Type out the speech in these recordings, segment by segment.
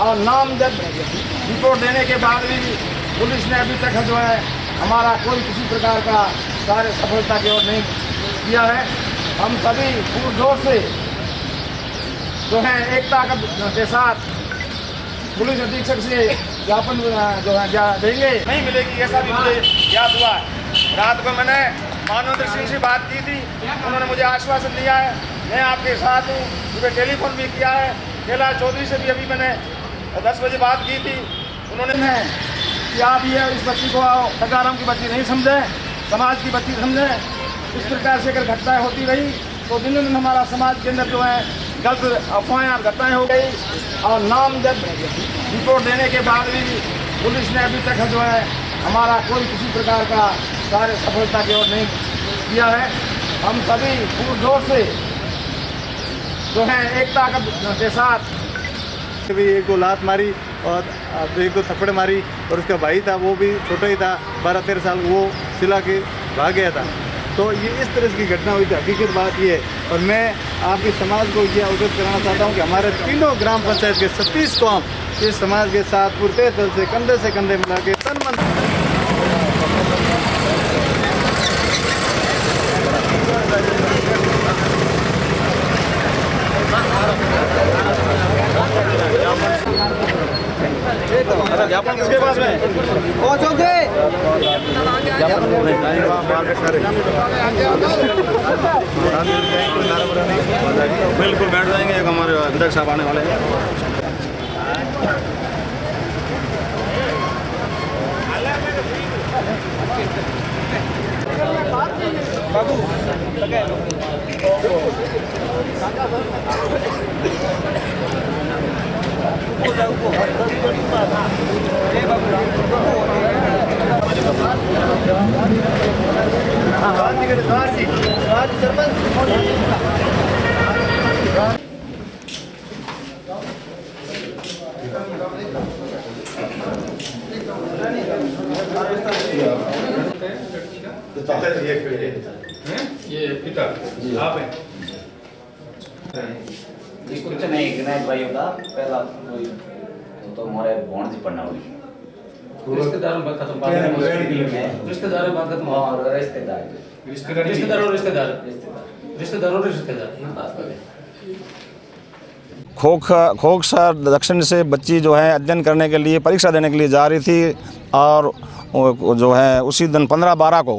और नाम जब रिपोर्ट देने के बाद भी पुलिस ने अभी तक जो है हमारा कोई किसी प्रकार का कार्य सफलता की ओर नहीं किया है। हम सभी पुरजोर से जो है एकता के साथ पुलिस अधीक्षक से ज्ञापन जो है देंगे। नहीं मिलेगी, ऐसा भी मुझे याद हुआ। रात को मैंने मानवेंद्र सिंह से बात की थी। उन्होंने मुझे आश्वासन दिया है। मैं आपके साथ हूँ। मुझे टेलीफोन भी किया है। कैलाश चौधरी से भी अभी मैंने दस बजे बात की थी। उन्होंने कि आप ये इस बच्ची को सकाराम की बच्ची नहीं समझें। समाज की बच्ची समझें। इस प्रकार से अगर घटनाएँ होती रही तो दिन दिन हमारा समाज के अंदर जो है गलत अफवाहें और घटनाएँ हो गई और नाम जब रिपोर्ट देने के बाद भी पुलिस ने अभी तक जो है हमारा कोई किसी प्रकार का कार्य सफलता की ओर नहीं किया है। हम सभी पुरजोर से जो है एकता का- के साथ भी एक दो लात मारी और एक दो थप्पड़ मारी और उसका भाई था, वो भी छोटा ही था, बारह तेरह साल, वो सिला के भाग गया था। तो ये इस तरह की घटना हुई थी। हकीकत बात ये है। और मैं आपके समाज को ये अवगत कराना चाहता हूँ कि हमारे तीनों ग्राम पंचायत के सतीस कौम इस समाज के साथ पुरते दल से कंधे से कंधे मिला के तन मन किसके पास में? बिल्कुल बैठ जाएँगे एक हमारे अध्यक्ष साहब आने वाले हैं। कुछ नहीं विनायक भाइयों का पहला कोई तो हमारे भौण जी पढ़ना हुई रिश्तेदारों बात खत्म बात में रिश्तेदारों बात खत्म हो और रिश्तेदार। रिश्तेदार रिश्तेदार और रिश्तेदार। रिश्तेदार रिश्तेदार और रिश्तेदार बात करें खोख खोखसर दक्षिण से बच्ची जो है अध्ययन करने के लिए परीक्षा देने के लिए जा रही थी और जो है उसी दिन पंद्रह बारह को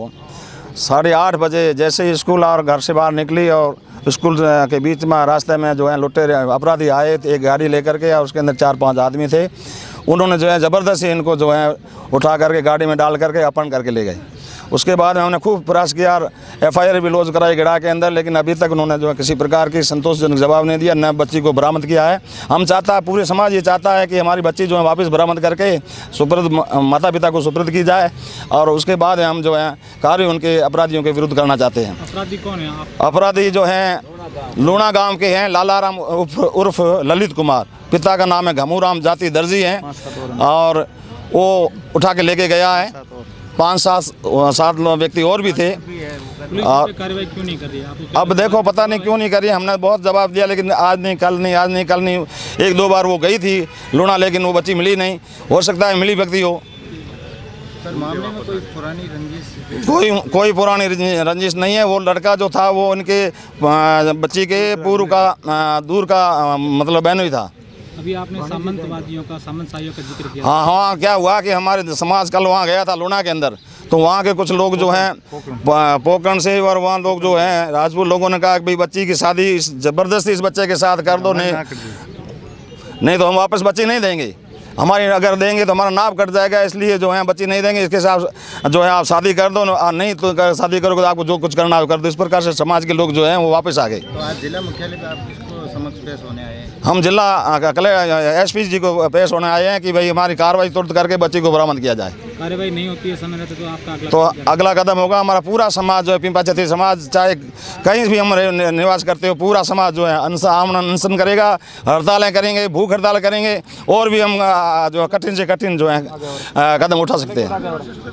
साढ़े आठ बजे जैसे ही स्कूल और घर से बाहर निकली और स्कूल के बीच में रास्ते में जो है लुटेरे अपराधी आए थे एक गाड़ी लेकर के, और उसके अंदर चार पाँच आदमी थे। उन्होंने जो है, ज़बरदस्ती इनको जो है, उठा करके, गाड़ी में डाल करके अपन करके ले गए। उसके बाद हमने खूब प्रयास किया और एफ़ आई आर भी लॉज कराई गिड़ा के अंदर लेकिन अभी तक उन्होंने जो है किसी प्रकार की संतोषजनक जवाब नहीं दिया न बच्ची को बरामद किया है। हम चाहता है पूरे समाज ये चाहता है कि हमारी बच्ची जो है वापस बरामद करके सुप्रद माता पिता को सुप्रद की जाए और उसके बाद हम जो है कार्य उनके अपराधियों के विरुद्ध करना चाहते हैं। अपराधी कौन है आप? अपराधी जो हैं लूणा गाँव के हैं लालाराम उर्फ़ ललित कुमार। पिता का नाम है घमूराम जाति दर्जी हैं। और वो उठा के लेके गया है। पाँच सात सात व्यक्ति और भी थे। और- क्यों नहीं कर? रही अब देखो पता नहीं क्यों नहीं करी। हमने बहुत जवाब दिया लेकिन आज नहीं कल नहीं आज नहीं कल नहीं। एक दो बार वो गई थी लूणा लेकिन वो बच्ची मिली नहीं। हो सकता है मिली व्यक्ति हो। मामले में कोई पुरानी रंजिश? कोई कोई पुरानी रंजिश नहीं है। वो लड़का जो था वो उनके बच्ची के पूर्व का दूर का मतलब बहन ही था। अभी आपने सामंतवादियों का सामंतशाहियों का ज़िक्र किया। हाँ हाँ क्या हुआ कि हमारे समाज कल वहाँ गया था लूना के अंदर। तो वहाँ के कुछ लोग जो हैं पोकरण से और वहाँ लोग जो हैं राजपूत लोगों ने कहा कि भाई बच्ची की शादी ज़बरदस्ती इस बच्चे के साथ कर दो नहीं। नहीं तो हम वापस बच्ची नहीं देंगे। हमारी अगर देंगे तो हमारा नाप कट जाएगा इसलिए जो है बच्ची नहीं देंगे इसके साथ जो है आप शादी कर दो नहीं तो शादी करोगे तो आपको जो कुछ करना है कर दो। इस प्रकार से समाज के लोग जो हैं वो वापस आ गए। तो आज जिला मुख्यालय हम जिला कले एस पी जी को पेश होने आए हैं कि भाई हमारी कार्रवाई तुरंत करके बच्ची को बरामद किया जाए। कार्रवाई नहीं होती है समय रहते तो आपका अगला तो अगला कदम होगा हमारा पूरा समाज जो है पिंपा छत्री समाज चाहे कहीं भी हम निवास करते हो पूरा समाज जो है आमन अनशन करेगा हड़तालें करेंगे भूख हड़ताल करेंगे और भी हम जो कठिन से कठिन जो है कदम उठा सकते हैं।